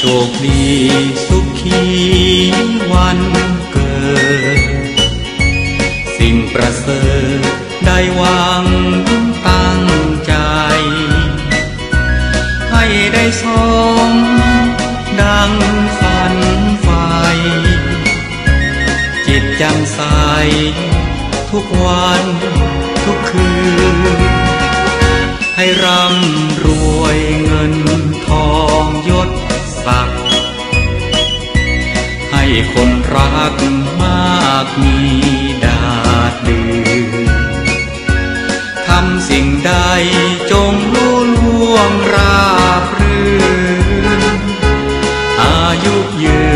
ชคดีสุขีวันเกิด สิ่งประเสริฐได้วังตั้งใจ ให้ได้สมดังฝันไฟจิตจำใสทุกวันทุกคืน ให้ร่ำรวยเงินทอง คนรักมากมีดาดดือทำสิ่งใดจงรู้ล่วงราบรื่นอายุยืน